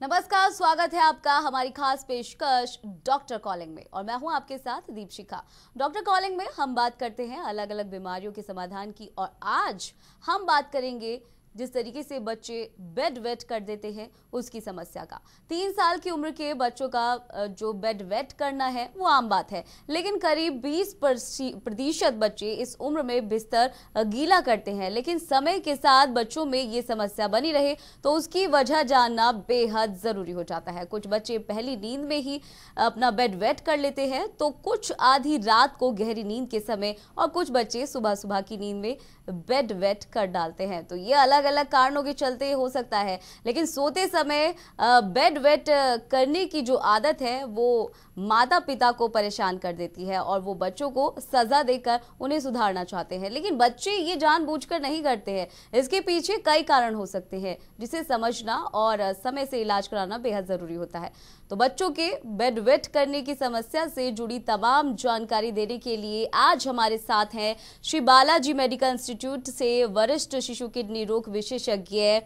नमस्कार, स्वागत है आपका हमारी खास पेशकश डॉक्टर कॉलिंग में। और मैं हूँ आपके साथ दीपशिखा। डॉक्टर कॉलिंग में हम बात करते हैं अलग अलग बीमारियों के समाधान की और आज हम बात करेंगे जिस तरीके से बच्चे बेड वेट कर देते हैं, उसकी समस्या का। तीन साल की उम्र के बच्चों का जो बेड वेट करना है, वो आम बात है। लेकिन करीब 20 प्रतिशत बच्चे इस उम्र में बिस्तर गीला करते हैं। लेकिन समय के साथ बच्चों में ये समस्या बनी रहे तो उसकी वजह जानना बेहद ज़रूरी हो जाता है। कुछ बच्चे पहली नींद में ही अपना बेड वेट कर लेते हैं तो कुछ आधी रात को गहरी नींद के समय और कुछ बच्चे सुबह सुबह की नींद में बेड वेट कर डालते हैं। तो ये अलग अलग अलग कारणों के चलते हो सकता है। लेकिन सोते समय बेड वेट करने की जो आदत है, वो माता पिता को परेशान कर देती है और वो बच्चों को सजा देकर उन्हें सुधारना चाहते हैं। लेकिन बच्चे ये जानबूझकर नहीं करते हैं। इसके पीछे कई कारण हो सकते हैं, जिसे समझना और समय से इलाज कराना बेहद ज़रूरी होता है। तो बच्चों के बेड वेट करने की समस्या से जुड़ी तमाम जानकारी देने के लिए आज हमारे साथ हैं श्री बालाजी मेडिकल इंस्टीट्यूट से वरिष्ठ शिशु किडनी रोग विशेषज्ञ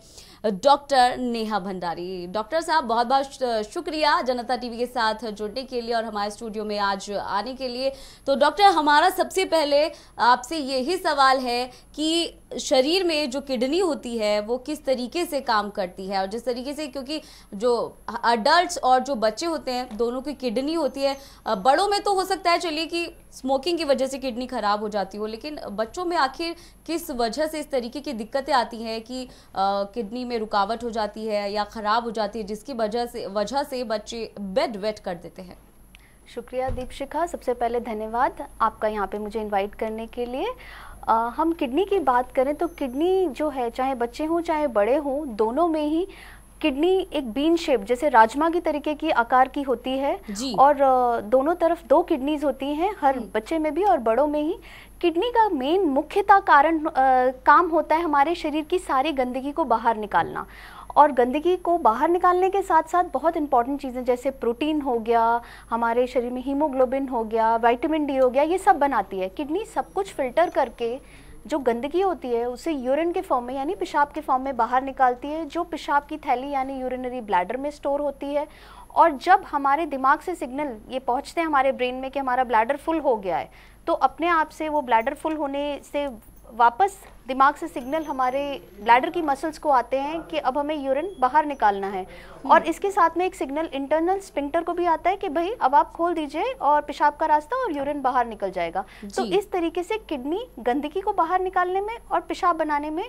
डॉक्टर नेहा भंडारी। डॉक्टर साहब, बहुत बहुत शुक्रिया जनता टीवी के साथ जुड़ने के लिए और हमारे स्टूडियो में आज आने के लिए। तो डॉक्टर, हमारा सबसे पहले आपसे यही सवाल है कि शरीर में जो किडनी होती है, वो किस तरीके से काम करती है? और जिस तरीके से क्योंकि जो अडल्ट और जो बच्चे होते हैं, दोनों की किडनी होती है। बड़ों में तो हो सकता है, चलिए कि स्मोकिंग की वजह से किडनी खराब हो जाती हो, लेकिन बच्चों में आखिर किस वजह से इस तरीके की दिक्कतें आती हैं कि किडनी में रुकावट हो जाती है या ख़राब हो जाती है, जिसकी वजह से वजह से बच्चे बेड वेट कर देते हैं? शुक्रिया दीपशिखा, सबसे पहले धन्यवाद आपका यहाँ पे मुझे इनवाइट करने के लिए। आ, हम किडनी की बात करें तो किडनी जो है चाहे बच्चे हों चाहे बड़े हों दोनों में ही किडनी एक बीन शेप जैसे राजमा की तरीके की आकार की होती है। और दोनों तरफ़ दो किडनीज होती हैं हर हम्म। बच्चे में भी और बड़ों में ही किडनी का मेन मुख्यतः कारण काम होता है हमारे शरीर की सारी गंदगी को बाहर निकालना और गंदगी को बाहर निकालने के साथ साथ बहुत इंपॉर्टेंट चीज़ें जैसे प्रोटीन हो गया, हमारे शरीर में हीमोग्लोबिन हो गया वाइटामिन डी हो गया, ये सब बनाती है। किडनी सब कुछ फ़िल्टर करके जो गंदगी होती है, उसे यूरिन के फॉर्म में, यानी पेशाब के फॉर्म में बाहर निकालती है, जो पेशाब की थैली, यानी यूरिनरी ब्लैडर में स्टोर होती है। और जब हमारे दिमाग से सिग्नल ये पहुँचते हैं हमारे ब्रेन में कि हमारा ब्लैडर फुल हो गया है तो अपने आप से वो ब्लैडर फुल होने से वापस दिमाग से सिग्नल हमारे ब्लैडर की मसल्स को आते हैं कि अब हमें यूरिन बाहर निकालना है। और हम्म। इसके साथ में एक सिग्नल इंटरनल स्पिंक्टर को भी आता है कि भाई अब आप खोल दीजिए और पेशाब का रास्ता और यूरिन बाहर निकल जाएगा। तो इस तरीके से किडनी गंदगी को बाहर निकालने में और पेशाब बनाने में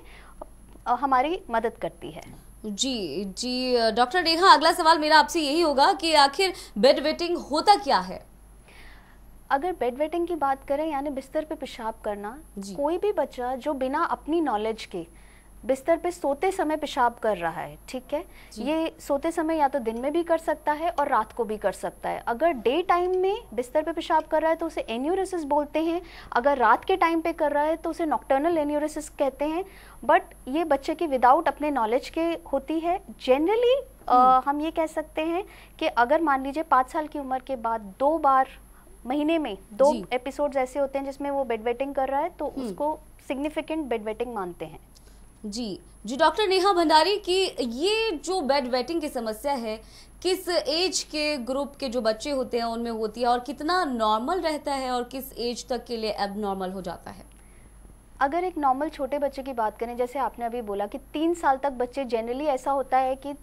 हमारी मदद करती है। जी जी डॉक्टर नेहा अगला सवाल मेरा आपसे यही होगा कि आखिर बेड वेटिंग होता क्या है? अगर बेड वेटिंग की बात करें यानी बिस्तर पे पेशाब करना कोई भी बच्चा जो बिना अपनी नॉलेज के बिस्तर पे सोते समय पेशाब कर रहा है ठीक है? ये सोते समय या तो दिन में भी कर सकता है और रात को भी कर सकता है। अगर डे टाइम में बिस्तर पे पेशाब कर रहा है तो उसे एन्यूरेसिस बोलते हैं। अगर रात के टाइम पे कर रहा है तो उसे नॉक्टर्नल एन्यूरेसिस कहते हैं। बट ये बच्चे की विदाउट अपने नॉलेज के होती है। जनरली हम्म। हम ये कह सकते हैं कि अगर मान लीजिए पाँच साल की उम्र के बाद दो बार महीने में दो एपिसोड्स ऐसे होते हैं जिसमें वो बेड वेटिंग कर रहा है तो हम्म। उसको सिग्निफिकेंट बेड वेटिंग मानते हैं। जी। जी डॉक्टर नेहा भंडारी की ये जो बेड वेटिंग की समस्या है किस एज के ग्रुप के जो बच्चे होते हैं उनमें होती है और कितना नॉर्मल रहता है और किस एज तक के लिए नॉर्मल हो जाता है? अगर एक नॉर्मल छोटे बच्चे की बात करें जैसे आपने अभी बोला कि तीन साल तक बच्चे जनरली ऐसा होता है कि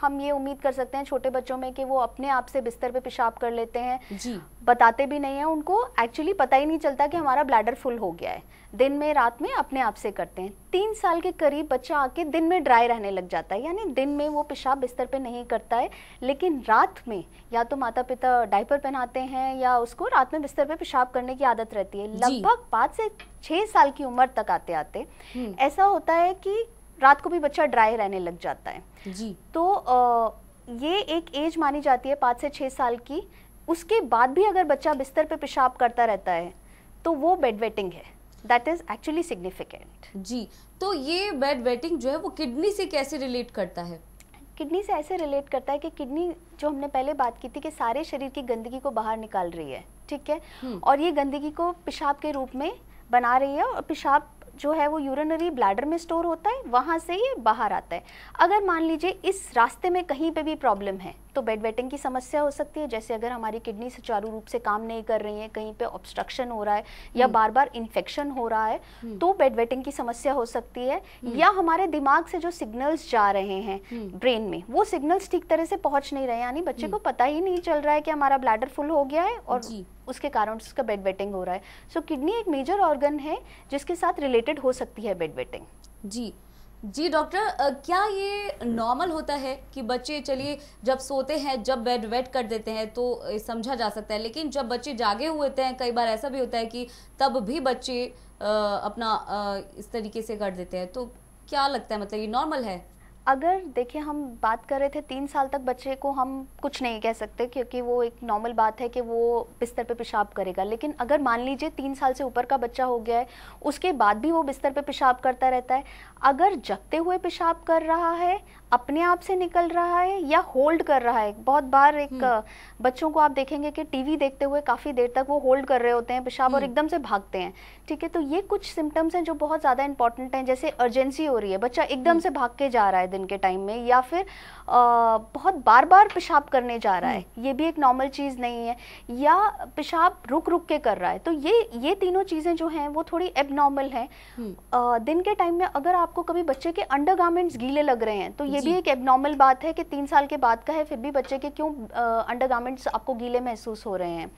हम ये उम्मीद कर सकते हैं छोटे बच्चों में कि वो अपने आप से बिस्तर पे पेशाब कर लेते हैं। जी। बताते भी नहीं है उनको। एक्चुअली पता ही नहीं चलता कि हमारा ब्लैडर फुल हो गया है। दिन में रात में अपने आप से करते हैं। तीन साल के करीब बच्चा आके दिन में ड्राई रहने लग जाता है। यानी दिन में वो पेशाब बिस्तर पे नहीं करता है लेकिन रात में या तो माता पिता डाइपर पहनाते हैं या उसको रात में बिस्तर पे पेशाब करने की आदत रहती है। लगभग पाँच से छः साल की उम्र तक आते आते हम्म। ऐसा होता है कि रात को भी बच्चा ड्राई रहने लग जाता है। जी। तो आ, ये एक एज मानी जाती है पाँच से छः साल की। उसके बाद भी अगर बच्चा बिस्तर पे पेशाब करता रहता है तो वो बेड वेटिंग है। दैट इज़ एक्चुअली सिग्निफिकेंट जी तो ये बेड वेटिंग जो है वो किडनी से कैसे रिलेट करता है? किडनी से ऐसे रिलेट करता है कि किडनी जो हमने पहले बात की थी कि सारे शरीर की गंदगी को बाहर निकाल रही है ठीक है? हम्म। और ये गंदगी को पेशाब के रूप में बना रही है और पेशाब जो है वो यूरिनरी ब्लैडर में स्टोर होता है, वहाँ से ये बाहर आता है। अगर मान लीजिए इस रास्ते में कहीं पे भी प्रॉब्लम है तो बेड वेटिंग की समस्या हो सकती है। जैसे अगर हमारी किडनी सुचारू रूप से काम नहीं कर रही है कहीं पे ऑब्स्ट्रक्शन हो रहा है या हम्म। बार बार इन्फेक्शन हो रहा है हम्म। तो बेड वेटिंग की समस्या हो सकती है। हम्म। या हमारे दिमाग से जो सिग्नल्स जा रहे हैं ब्रेन में वो सिग्नल्स ठीक तरह से पहुँच नहीं रहे यानी बच्चे को पता ही नहीं चल रहा है कि हमारा ब्लैडर फुल हो गया है और उसके कारण उसका बेड वेटिंग हो रहा है। सो so, किडनी एक मेजर ऑर्गन है जिसके साथ रिलेटेड हो सकती है बेड वेटिंग जी। जी डॉक्टर क्या ये नॉर्मल होता है कि बच्चे चलिए जब सोते हैं जब बेड वेट कर देते हैं तो समझा जा सकता है? लेकिन जब बच्चे जागे हुए होते हैं कई बार ऐसा भी होता है कि तब भी बच्चे आ, अपना आ, इस तरीके से कर देते हैं। तो क्या लगता है मतलब ये नॉर्मल है? अगर देखिए हम बात कर रहे थे तीन साल तक बच्चे को हम कुछ नहीं कह सकते क्योंकि वो एक नॉर्मल बात है कि वो बिस्तर पे पेशाब करेगा। लेकिन अगर मान लीजिए तीन साल से ऊपर का बच्चा हो गया है उसके बाद भी वो बिस्तर पे पेशाब करता रहता है अगर जगते हुए पेशाब कर रहा है अपने आप से निकल रहा है या होल्ड कर रहा है। बहुत बार एक हम्म। बच्चों को आप देखेंगे कि टीवी देखते हुए काफ़ी देर तक वो होल्ड कर रहे होते हैं पेशाब और हम्म। एकदम से भागते हैं। ठीक है तो ये कुछ सिम्टम्स हैं जो बहुत ज़्यादा इंपॉर्टेंट हैं जैसे अर्जेंसी हो रही है। बच्चा एकदम हम्म। से भाग के जा रहा है दिन के टाइम में या फिर आ, बहुत बार बार पेशाब करने जा रहा है। ये भी एक नॉर्मल चीज़ नहीं है। या पेशाब रुक रुक के कर रहा है। तो ये ये तीनों चीज़ें जो हैं वो थोड़ी एबनॉर्मल हैं। दिन के टाइम में अगर आपको कभी बच्चे के अंडर गीले लग रहे हैं तो ये भी एक एबनॉर्मल बात है कि तीन साल के बाद का है फिर भी बच्चे के क्यों अंडर आपको गीले महसूस हो रहे हैं?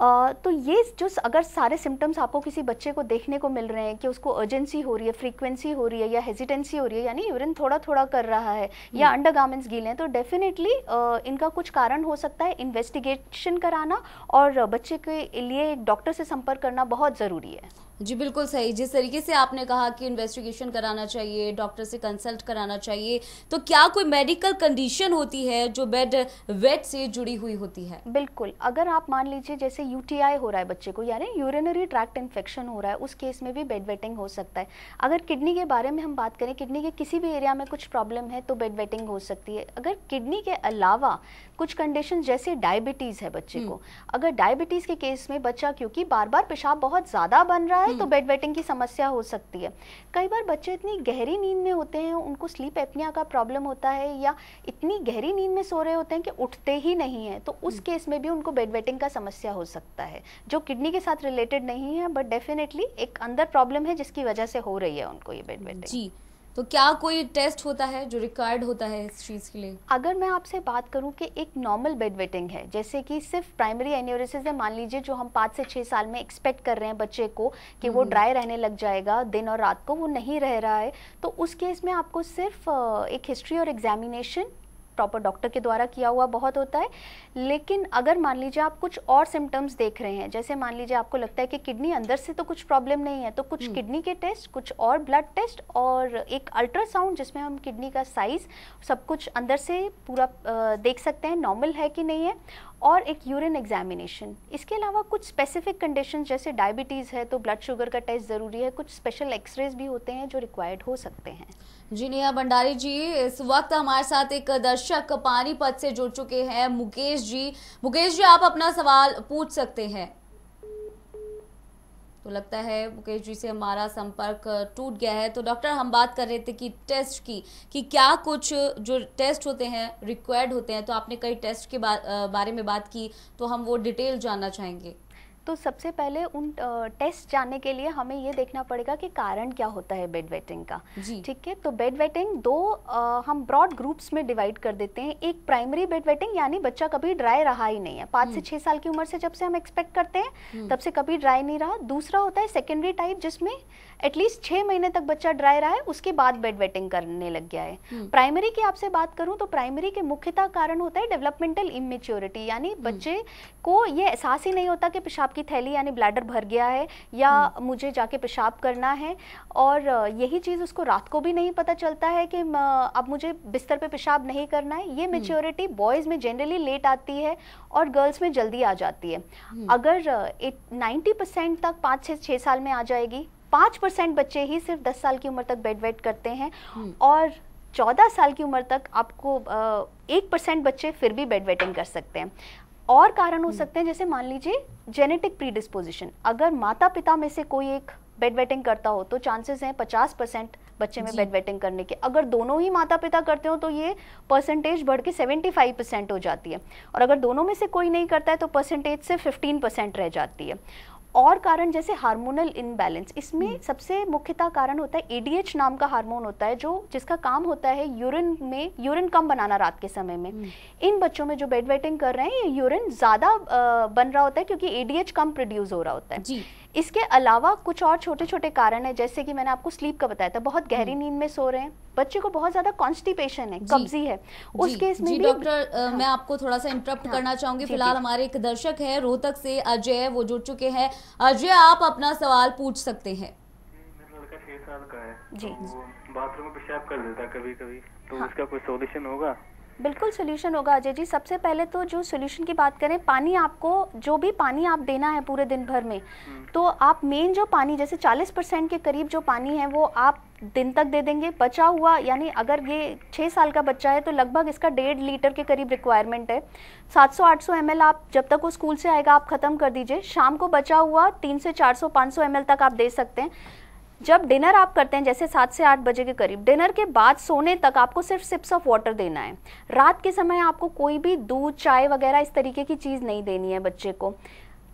Uh, तो ये जो अगर सारे सिम्टम्स आपको किसी बच्चे को देखने को मिल रहे हैं कि उसको अर्जेंसी हो रही है फ्रीक्वेंसी हो रही है या हेजिटेंसी हो रही है यानी यूरिन थोड़ा थोड़ा कर रहा है या अंडर गार्मेंट्स गीले हैं तो डेफिनेटली uh, इनका कुछ कारण हो सकता है इन्वेस्टिगेशन कराना और बच्चे के लिए डॉक्टर से संपर्क करना बहुत ज़रूरी है। जी बिल्कुल सही। जिस तरीके से आपने कहा कि इन्वेस्टिगेशन कराना चाहिए डॉक्टर से कंसल्ट कराना चाहिए तो क्या कोई मेडिकल कंडीशन होती है जो बेड वेट से जुड़ी हुई होती है? बिल्कुल। अगर आप मान लीजिए जैसे यूटीआई हो रहा है बच्चे को यानी यूरिनरी ट्रैक्ट इन्फेक्शन हो रहा है उस केस में भी बेड वेटिंग हो सकता है। अगर किडनी के बारे में हम बात करें किडनी के किसी भी एरिया में कुछ प्रॉब्लम है तो बेड वेटिंग हो सकती है। अगर किडनी के अलावा कुछ कंडीशन जैसे डायबिटीज़ है बच्चे को हम्म। अगर डायबिटीज़ के केस में बच्चा क्योंकि बार बार पेशाब बहुत ज़्यादा बन रहा है है तो बेड हम्म। वेटिंग की समस्या हो सकती है कई बार बच्चे इतनी गहरी नींद में होते हैं उनको स्लीप एपनिया का प्रॉब्लम होता है या इतनी गहरी नींद में सो रहे होते हैं कि उठते ही नहीं है तो उस केस हम्म। में भी उनको बेड वेटिंग का समस्या हो सकता है जो किडनी के साथ रिलेटेड नहीं है बट डेफिनेटली एक अंदर प्रॉब्लम है जिसकी वजह से हो रही है उनको ये बेड वेटिंग जी तो क्या कोई टेस्ट होता है जो रिक्वायर्ड होता है इस चीज़ के लिए अगर मैं आपसे बात करूँ कि एक नॉर्मल बेड वेटिंग है जैसे कि सिर्फ़ प्राइमरी एन्यूरिसिस है मान लीजिए जो हम पाँच से छः साल में एक्सपेक्ट कर रहे हैं बच्चे को कि वो ड्राई हम्म। रहने लग जाएगा दिन और रात को वो नहीं रह रहा है तो उस केस में आपको सिर्फ़ एक हिस्ट्री और एग्जामिनेशन प्रॉपर डॉक्टर के द्वारा किया हुआ बहुत होता है लेकिन अगर मान लीजिए आप कुछ और सिम्टम्स देख रहे हैं जैसे मान लीजिए आपको लगता है कि किडनी अंदर से तो कुछ प्रॉब्लम नहीं है तो कुछ किडनी हम्म। के टेस्ट कुछ और ब्लड टेस्ट और एक अल्ट्रासाउंड जिसमें हम किडनी का साइज़ सब कुछ अंदर से पूरा देख सकते हैं नॉर्मल है कि नहीं है और एक यूरिन एग्जामिनेशन इसके अलावा कुछ स्पेसिफिक कंडीशन जैसे डायबिटीज़ है तो ब्लड शुगर का टेस्ट ज़रूरी है। कुछ स्पेशल एक्सरेज भी होते हैं जो रिक्वायर्ड हो सकते हैं। जी, नेहा भंडारी जी, इस वक्त हमारे साथ एक दर्शक पानीपत से जुड़ चुके हैं, मुकेश जी। मुकेश जी, आप अपना सवाल पूछ सकते हैं। तो लगता है मुकेश जी से हमारा संपर्क टूट गया है। तो डॉक्टर, हम बात कर रहे थे कि टेस्ट की, कि क्या कुछ जो टेस्ट होते हैं रिक्वायर्ड होते हैं तो आपने कई टेस्ट के बारे में बात की तो हम वो डिटेल जानना चाहेंगे। तो सबसे पहले उन टेस्ट जानने के लिए हमें ये देखना पड़ेगा कि कारण क्या होता है बेड वेटिंग का। ठीक है? तो बेड वेटिंग दो आ, हम ब्रॉड ग्रुप्स में डिवाइड कर देते हैं। एक प्राइमरी बेड वेटिंग यानी बच्चा कभी ड्राई रहा ही नहीं है। पाँच से हम्म। छः साल की उम्र से जब से हम एक्सपेक्ट करते हैं हम्म। तब से कभी ड्राई नहीं रहा। दूसरा होता है सेकेंडरी टाइप जिसमें एटलीस्ट छः महीने तक बच्चा ड्राई रहा है उसके बाद बेड वेटिंग करने लग गया है। प्राइमरी हम्म। की आपसे बात करूँ तो प्राइमरी के मुख्यतः कारण होता है डेवलपमेंटल इमेच्योरिटी यानी बच्चे को ये एहसास ही नहीं होता कि पेशाब की थैली यानी ब्लैडर भर गया है या हम्म। मुझे जाके पेशाब करना है और यही चीज़ उसको रात को भी नहीं पता चलता है कि अब मुझे बिस्तर पे पेशाब नहीं करना है ये मेच्योरिटी हम्म। बॉयज़ में जनरली लेट आती है और गर्ल्स में जल्दी आ जाती है हम्म। अगर नाइन्टी परसेंट तक पाँच से छः साल में आ जाएगी पाँच परसेंट बच्चे ही सिर्फ़ दस साल की उम्र तक बेड वेट करते हैं और चौदह साल की उम्र तक आपको एक परसेंट बच्चे फिर भी बेड वेटिंग कर सकते हैं और कारण हो। सकते हैं जैसे मान लीजिए जेनेटिक प्रीडिस्पोजिशन अगर माता पिता में से कोई एक बेड वेटिंग करता हो तो चांसेस हैं पचास परसेंट बच्चे में बेड वेटिंग करने के। अगर दोनों ही माता पिता करते हो तो ये परसेंटेज बढ़ के सेवेंटी फाइव परसेंट हो जाती है। और अगर दोनों में से कोई नहीं करता है तो परसेंटेज से फिफ्टीन परसेंट रह जाती है। और कारण जैसे हार्मोनल इनबैलेंस इसमें हम्म। सबसे मुख्यतः कारण होता है एडीएच नाम का हार्मोन होता है जो जिसका काम होता है यूरिन में यूरिन कम बनाना रात के समय में। हम्म। इन बच्चों में जो बेड वेटिंग कर रहे हैं ये यूरिन ज़्यादा बन रहा होता है क्योंकि एडीएच कम प्रोड्यूस हो रहा होता है। जी। इसके अलावा कुछ और छोटे छोटे कारण है जैसे कि मैंने आपको स्लीप का बताया था बहुत गहरी हम्म। नींद में सो रहे हैं बच्चे को बहुत ज़्यादा कॉन्स्टिपेशन है कब्जी है। उस केस में डॉक्टर हाँ। मैं आपको थोड़ा सा इंटरप्ट हाँ, करना चाहूँगी फ़िलहाल हमारे एक दर्शक है रोहतक से अजय वो जुड़ चुके हैं। अजय आप अपना सवाल पूछ सकते हैं। लड़का छह साल का है जी। तो बाथरूम में पेशाब कर देता कभी कभी तो हाँ। इसका कोई सोल्यूशन होगा? बिल्कुल सोल्यूशन होगा अजय जी। सबसे पहले तो जो सोल्यूशन की बात करें पानी आपको जो भी पानी आप देना है पूरे दिन भर में हम्म। तो आप मेन जो पानी जैसे 40 परसेंट के करीब जो पानी है वो आप दिन तक दे देंगे। बचा हुआ यानी अगर ये छः साल का बच्चा है तो लगभग इसका डेढ़ लीटर के करीब रिक्वायरमेंट है। 700-800 एम आप जब तक वो स्कूल से आएगा आप ख़त्म कर दीजिए। शाम को बचा हुआ तीन से 400-500 एम तक आप दे सकते हैं। जब डिनर आप करते हैं, जैसे सात से आठ बजे के करीब, डिनर के बाद सोने तक आपको सिर्फ़ सिप्स ऑफ़ वाटर देना है। रात के समय आपको कोई भी दूध, चाय वगैरह इस तरीके की चीज़ नहीं देनी है बच्चे को।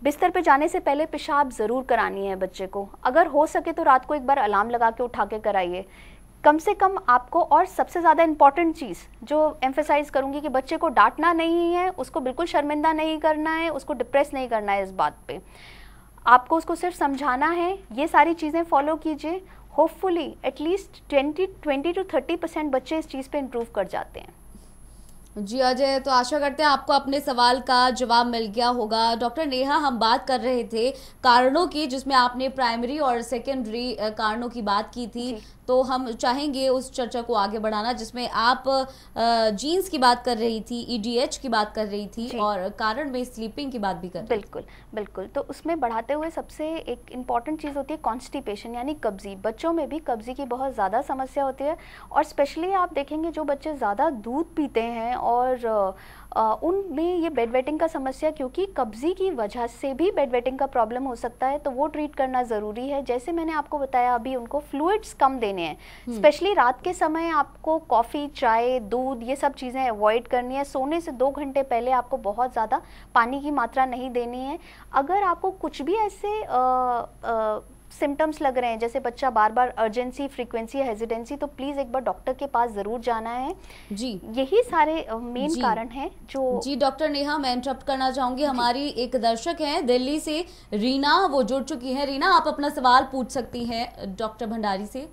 बिस्तर पे जाने से पहले पेशाब ज़रूर करानी है बच्चे को। अगर हो सके तो रात को एक बार अलार्म लगा के उठा के कराइए। कम से कम आपको और सबसे ज़्यादा इंपॉर्टेंट चीज़, जो एम्फेसाइज करूँगी कि बच्चे को डांटना नहीं है, उसको बिल्कुल शर्मिंदा नहीं करना है, उसको डिप्रेस नहीं करना है इस बात पे। आपको उसको सिर्फ़ समझाना है, ये सारी चीज़ें फॉलो कीजिए। Hopefully at least twenty twenty to thirty percent बच्चे इस चीज़ पे इम्प्रूव कर जाते हैं। जी अजय तो आशा करते हैं आपको अपने सवाल का जवाब मिल गया होगा। डॉक्टर नेहा हम बात कर रहे थे कारणों की जिसमें आपने प्राइमरी और सेकेंडरी कारणों की बात की थी। तो हम चाहेंगे उस चर्चा को आगे बढ़ाना जिसमें आप जीन्स की बात कर रही थी ईडीएच e की बात कर रही थी और कारण में स्लीपिंग की बात भी कर बिल्कुल बिल्कुल। तो उसमें बढ़ाते हुए सबसे एक इंपॉर्टेंट चीज़ होती है कॉन्स्टिपेशन यानी कब्जी। बच्चों में भी कब्जी की बहुत ज़्यादा समस्या होती है और स्पेशली आप देखेंगे जो बच्चे ज़्यादा दूध पीते हैं और उनमें ये बेड वेटिंग का समस्या क्योंकि कब्जी की वजह से भी बेड वेटिंग का प्रॉब्लम हो सकता है तो वो ट्रीट करना ज़रूरी है। जैसे मैंने आपको बताया अभी उनको फ्लूइड्स कम देने हैं। स्पेशली हम्म। रात के समय आपको कॉफ़ी चाय दूध ये सब चीज़ें अवॉइड करनी है। सोने से दो घंटे पहले आपको बहुत ज़्यादा पानी की मात्रा नहीं देनी है। अगर आपको कुछ भी ऐसे आ, आ, सिम्टम्स लग रहे हैं। जैसे बच्चा बार बार अर्जेंसी फ्रीक्वेंसी हेजिडेंसी तो प्लीज़ एक बार डॉक्टर के पास ज़रूर जाना है। जी। यही सारे मेन कारण हैं जो जी डॉक्टर नेहा मैं इंटरप्ट करना चाहूँगी। हमारी एक दर्शक है दिल्ली से रीना वो जुड़ चुकी है। रीना आप अपना सवाल पूछ सकती हैं डॉक्टर भंडारी से।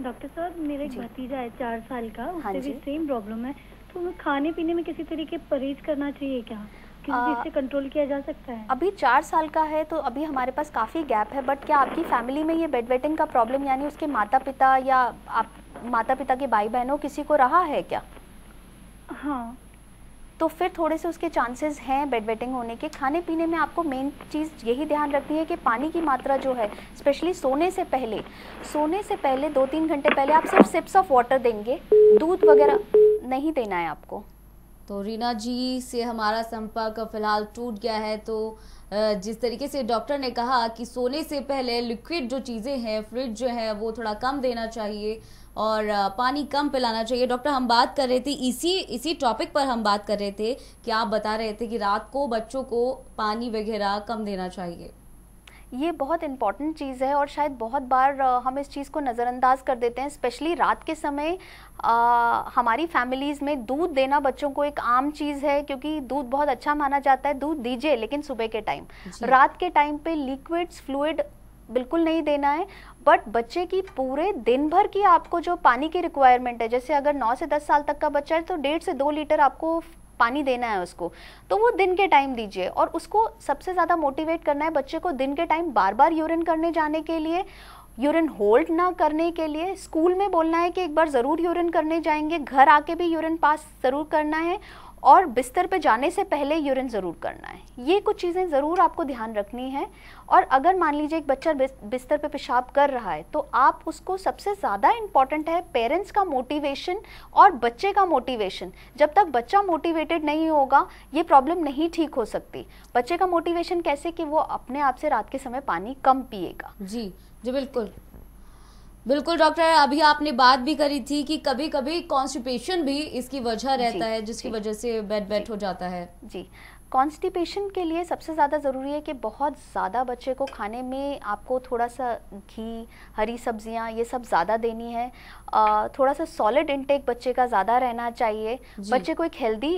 डॉक्टर साहब मेरा एक भतीजा है चार साल का उससे हाँ भी सेम प्रॉब्लम है। तो खाने पीने में किसी तरीके परहेज करना चाहिए क्या? किस कंट्रोल किया जा सकता है? अभी चार साल का है तो अभी हमारे पास काफ़ी गैप है बट क्या आपकी फैमिली में ये बेड वेटिंग का प्रॉब्लम यानी उसके माता पिता या आप माता पिता के भाई बहनों किसी को रहा है क्या? हाँ तो फिर थोड़े से उसके चांसेस हैं बेड वेटिंग होने के। खाने पीने में आपको मेन चीज़ यही ध्यान रखनी है कि पानी की मात्रा जो है स्पेशली सोने से पहले, सोने से पहले दो तीन घंटे पहले आप सिर्फ़ सिप्स ऑफ़ वाटर देंगे। दूध वगैरह नहीं देना है आपको। तो रीना जी से हमारा संपर्क फ़िलहाल टूट गया है। तो जिस तरीके से डॉक्टर ने कहा कि सोने से पहले लिक्विड जो चीज़ें हैं, फ्रिज जो है, वो थोड़ा कम देना चाहिए और पानी कम पिलाना चाहिए। डॉक्टर, हम बात कर रहे थे, इसी इसी टॉपिक पर हम बात कर रहे थे कि आप बता रहे थे कि रात को बच्चों को पानी वगैरह कम देना चाहिए। ये बहुत इंपॉर्टेंट चीज़ है और शायद बहुत बार हम इस चीज़ को नज़रअंदाज कर देते हैं स्पेशली रात के समय आ, हमारी फैमिलीज़ में दूध देना बच्चों को एक आम चीज़ है क्योंकि दूध बहुत अच्छा माना जाता है दूध दीजिए लेकिन सुबह के टाइम रात के टाइम पे लिक्विड्स फ्लूड बिल्कुल नहीं देना है बट बच्चे की पूरे दिन भर की आपको जो पानी की रिक्वायरमेंट है जैसे अगर 9 से 10 साल तक का बच्चा है तो डेढ़ से दो लीटर आपको पानी देना है उसको तो वो दिन के टाइम दीजिए। और उसको सबसे ज़्यादा मोटिवेट करना है बच्चे को दिन के टाइम बार बार यूरिन करने जाने के लिए यूरिन होल्ड ना करने के लिए। स्कूल में बोलना है कि एक बार ज़रूर यूरिन करने जाएँगे, घर आके भी यूरिन पास ज़रूर करना है। और बिस्तर पे जाने से पहले यूरिन ज़रूर करना है। ये कुछ चीज़ें ज़रूर आपको ध्यान रखनी है। और अगर मान लीजिए एक बच्चा बिस्तर पे पेशाब कर रहा है तो आप उसको सबसे ज़्यादा इंपॉर्टेंट है पेरेंट्स का मोटिवेशन और बच्चे का मोटिवेशन जब तक बच्चा मोटिवेटेड नहीं होगा, ये प्रॉब्लम नहीं ठीक हो सकती। बच्चे का मोटिवेशन कैसे कि वो अपने आप से रात के समय पानी कम पिएगा? जी जी, बिल्कुल। बिल्कुल डॉक्टर अभी आपने बात भी करी थी कि कभी कभी कॉन्स्टिपेशन भी इसकी वजह रहता है जिसकी वजह से बेड बेड हो जाता है। जी। कॉन्स्टिपेशन के लिए सबसे ज़्यादा ज़रूरी है कि बहुत ज़्यादा बच्चे को खाने में आपको थोड़ा सा घी हरी सब्ज़ियाँ ये सब ज़्यादा देनी है। आ, थोड़ा सा सॉलिड इनटेक बच्चे का ज़्यादा रहना चाहिए। बच्चे को एक हेल्दी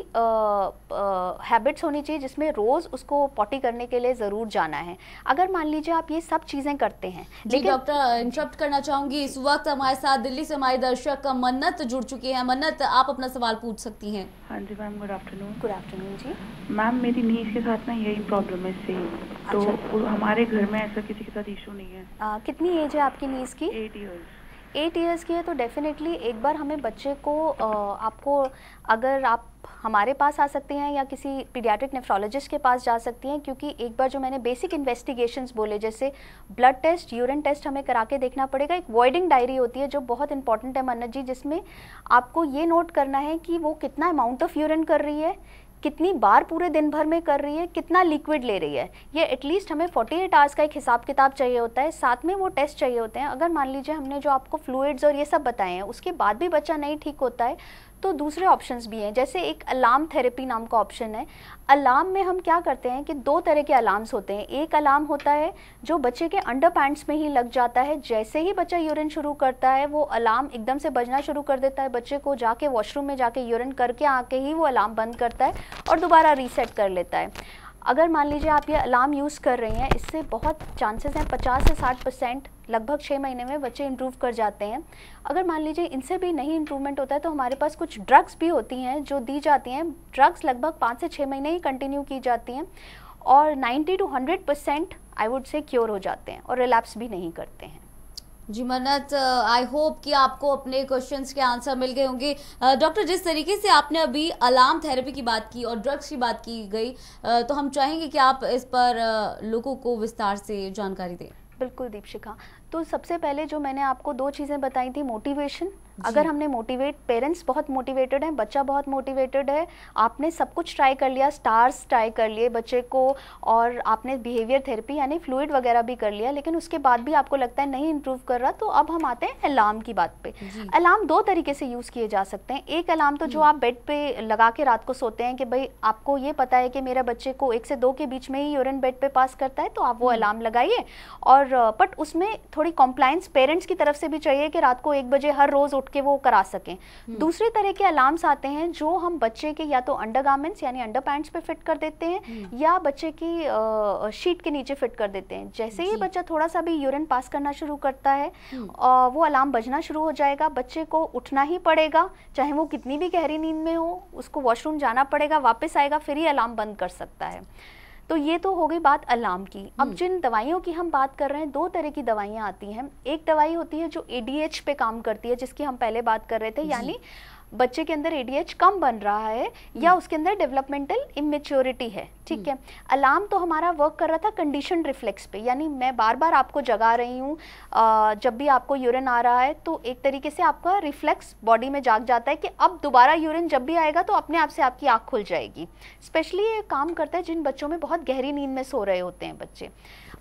हैबिट्स होनी चाहिए जिसमें रोज़ उसको पॉटी करने के लिए ज़रूर जाना है। अगर मान लीजिए आप ये सब चीज़ें करते हैं लेकिन डॉक्टर इंटरप्ट करना चाहूँगी। इस वक्त हमारे साथ दिल्ली से हमारे दर्शक मन्नत जुड़ चुकी है। मन्नत आप अपना सवाल पूछ सकती हैं। हाँ जी ma'am good afternoon good afternoon जी। मैम मेरी नीज के साथ ना यही प्रॉब्लम है सेम तो अच्छा। हमारे घर में ऐसा किसी के साथ इशू नहीं है. आ, कितनी एज है आपकी नीज की? एट ईयर्स एट ईयर्स की है तो डेफिनेटली एक बार हमें बच्चे को आपको अगर आप हमारे पास आ सकते हैं या किसी पीडियाट्रिक नेफ्रोलॉजिस्ट के पास जा सकती हैं क्योंकि एक बार जो मैंने बेसिक इन्वेस्टिगेशंस बोले जैसे ब्लड टेस्ट यूरिन टेस्ट हमें करा के देखना पड़ेगा। एक वॉइडिंग डायरी होती है जो बहुत इंपॉर्टेंट है मन्नत जी जिसमें आपको ये नोट करना है कि वो कितना अमाउंट ऑफ़ यूरिन कर रही है कितनी बार पूरे दिन भर में कर रही है, कितना लिक्विड ले रही है? ये एटलीस्ट हमें 48 आवर्स का एक हिसाब किताब चाहिए होता है, साथ में वो टेस्ट चाहिए होते हैं। अगर मान लीजिए हमने जो आपको फ्लूइड्स और ये सब बताए हैं, उसके बाद भी बच्चा नहीं ठीक होता है तो दूसरे ऑप्शंस भी हैं। जैसे एक अलार्म थेरेपी नाम का ऑप्शन है। अलार्म में हम क्या करते हैं कि दो तरह के अलार्म्स होते हैं। एक अलार्म होता है जो बच्चे के अंडर पैंट्स में ही लग जाता है। जैसे ही बच्चा यूरिन शुरू करता है, वो अलार्म एकदम से बजना शुरू कर देता है बच्चे को। जाके वॉशरूम में जाके यूरिन करके आके ही वो अलार्म बंद करता है और दोबारा रीसेट कर लेता है। अगर मान लीजिए आप ये अलार्म यूज़ कर रही हैं, इससे बहुत चांसेस हैं 50 से 60 परसेंट लगभग छः महीने में बच्चे इम्प्रूव कर जाते हैं। अगर मान लीजिए इनसे भी नहीं इम्प्रूवमेंट होता है तो हमारे पास कुछ ड्रग्स भी होती हैं जो दी जाती हैं। ड्रग्स लगभग पाँच से छः महीने ही कंटिन्यू की जाती हैं और 90 to 100 percent I would say cure हो जाते हैं और रिलैप्स भी नहीं करते हैं। जी मन्नत आई होप कि आपको अपने क्वेश्चंस के आंसर मिल गए होंगे। डॉक्टर जिस तरीके से आपने अभी अलार्म थेरेपी की बात की और ड्रग्स की बात की गई तो हम चाहेंगे कि आप इस पर लोगों को विस्तार से जानकारी दें। बिल्कुल दीपशिखा। तो सबसे पहले जो मैंने आपको दो चीज़ें बताई थी मोटिवेशन अगर हमने मोटिवेट पेरेंट्स बहुत मोटिवेटेड हैं बच्चा बहुत मोटिवेटेड है आपने सब कुछ ट्राई कर लिया स्टार्स ट्राई कर लिए बच्चे को और आपने बिहेवियर थेरेपी यानी फ्लूड वगैरह भी कर लिया लेकिन उसके बाद भी आपको लगता है नहीं इम्प्रूव कर रहा तो अब हम आते हैं अलार्म की बात पे। अलार्म दो तरीके से यूज़ किए जा सकते हैं। एक अलार्म तो जो आप बेड पे लगा के रात को सोते हैं कि भाई आपको ये पता है कि मेरा बच्चे को एक से दो के बीच में ही यूरिन बेड पे पास करता है तो आप वो अलार्म लगाइए। और बट उसमें थोड़ी कॉम्प्लाइंस पेरेंट्स की तरफ़ से भी चाहिए कि रात को एक बजे हर रोज़ उठ के वो करा सकें हम्म। दूसरे तरह के अलार्म्स आते हैं जो हम बच्चे के या तो अंडर गार्मेंट्स यानी अंडर पैंट्स पे फिट कर देते हैं हम्म। या बच्चे की शीट के नीचे फिट कर देते हैं जैसे ही बच्चा थोड़ा सा भी यूरिन पास करना शुरू करता है हम्म। वो अलार्म बजना शुरू हो जाएगा बच्चे को उठना ही पड़ेगा चाहे वो कितनी भी गहरी नींद में हो उसको वॉशरूम जाना पड़ेगा वापस आएगा फिर ही अलार्म बंद कर सकता है तो ये तो हो गई बात अलार्म की। अब हम्म। जिन दवाइयों की हम बात कर रहे हैं दो तरह की दवाइयाँ आती हैं। एक दवाई होती है जो एडीएच पे काम करती है जिसकी हम पहले बात कर रहे थे यानी बच्चे के अंदर एडीएच कम बन रहा है या हम्म। उसके अंदर डेवलपमेंटल इमेच्योरिटी है ठीक हम्म। है अलार्म तो हमारा वर्क कर रहा था कंडीशन रिफ्लेक्स पे यानी मैं बार बार आपको जगा रही हूँ जब भी आपको यूरिन आ रहा है तो एक तरीके से आपका रिफ्लेक्स बॉडी में जाग जाता है कि अब दोबारा यूरिन जब भी आएगा तो अपने आप से आपकी आँख खुल जाएगी स्पेशली ये काम करता है जिन बच्चों में बहुत गहरी नींद में सो रहे होते हैं बच्चे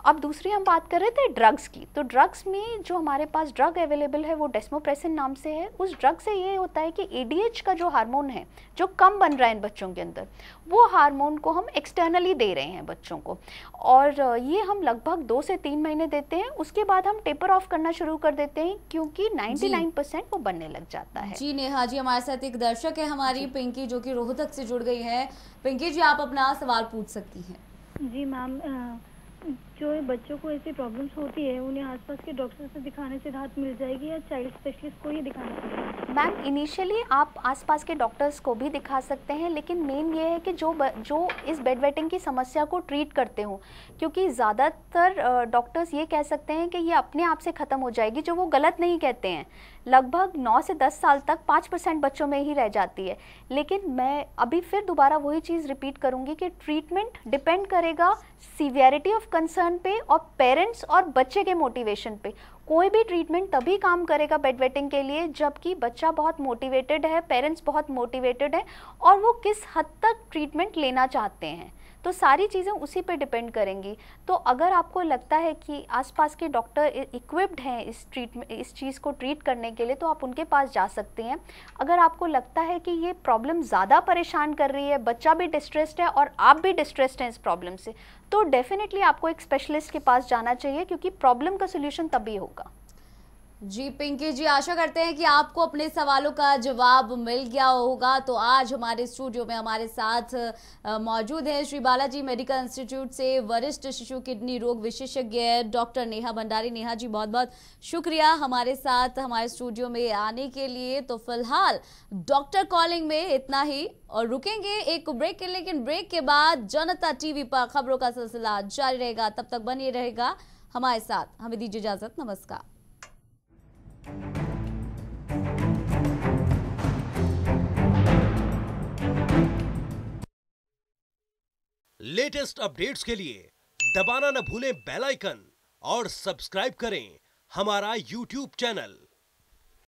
अब दूसरी हम बात कर रहे थे ड्रग्स की। तो ड्रग्स में जो हमारे पास ड्रग अवेलेबल है वो डेस्मोप्रेसिन नाम से है। उस ड्रग से ये होता है कि एडीएच का जो हार्मोन है जो कम बन रहा है इन बच्चों के अंदर वो हार्मोन को हम एक्सटर्नली दे रहे हैं बच्चों को। और ये हम लगभग दो से तीन महीने देते हैं। उसके बाद हम टेपर ऑफ़ करना शुरू कर देते हैं क्योंकि 99 परसेंट वो बनने लग जाता है। जी नेहा जी हमारे साथ एक दर्शक है हमारी पिंकी जो कि रोहतक से जुड़ गई है। पिंकी जी आप अपना सवाल पूछ सकती हैं। जी मैम जो बच्चों को ऐसी प्रॉब्लम्स होती है उन्हें आसपास के डॉक्टर से दिखाने से राहत मिल जाएगी या चाइल्ड स्पेशलिस्ट को ही दिखाना चाहिए मैम इनिशियली आप आसपास के डॉक्टर्स को भी दिखा सकते हैं लेकिन मेन ये है कि जो ब, जो इस बेड वेटिंग की समस्या को ट्रीट करते हो क्योंकि ज़्यादातर डॉक्टर्स ये कह सकते हैं कि ये अपने आप से ख़त्म हो जाएगी जो वो गलत नहीं कहते हैं। लगभग 9 से 10 साल तक 5 परसेंट बच्चों में ही रह जाती है। लेकिन मैं अभी फिर दोबारा वही चीज़ रिपीट करूँगी कि ट्रीटमेंट डिपेंड करेगा सीवियरिटी ऑफ़ कंसर्न पे और पेरेंट्स और बच्चे के मोटिवेशन पे। कोई भी ट्रीटमेंट तभी काम करेगा बेड वेटिंग के लिए जबकि बच्चा बहुत मोटिवेटेड है पेरेंट्स बहुत मोटिवेटेड है और वो किस हद तक ट्रीटमेंट लेना चाहते हैं। तो सारी चीज़ें उसी पे डिपेंड करेंगी। तो अगर आपको लगता है कि आसपास के डॉक्टर इक्विप्ड हैं इस ट्रीटमेंट इस चीज़ को ट्रीट करने के लिए तो आप उनके पास जा सकते हैं। अगर आपको लगता है कि ये प्रॉब्लम ज़्यादा परेशान कर रही है, बच्चा भी डिस्ट्रेस्ड है और आप भी डिस्ट्रेस्ड हैं इस प्रॉब्लम से तो डेफिनेटली आपको एक स्पेशलिस्ट के पास जाना चाहिए, क्योंकि प्रॉब्लम का सोल्यूशन तभी होगा। जी पिंकी जी, आशा करते हैं कि आपको अपने सवालों का जवाब मिल गया होगा। तो आज हमारे स्टूडियो में हमारे साथ मौजूद हैं श्री बालाजी मेडिकल इंस्टीट्यूट से वरिष्ठ शिशु किडनी रोग विशेषज्ञ डॉक्टर नेहा भंडारी। नेहा जी, बहुत बहुत शुक्रिया हमारे साथ हमारे स्टूडियो में आने के लिए। तो फ़िलहाल डॉक्टर कॉलिंग में इतना ही और रुकेंगे एक ब्रेक के, लेकिन ब्रेक के बाद जनता टीवी पर खबरों का सिलसिला जारी रहेगा। तब तक बनी रहेगा हमारे साथ। हमें दीजिए इजाज़त। नमस्कार। लेटेस्ट अपडेट्स के लिए दबाना न भूलें बेल आइकन और सब्सक्राइब करें हमारा यूट्यूब चैनल।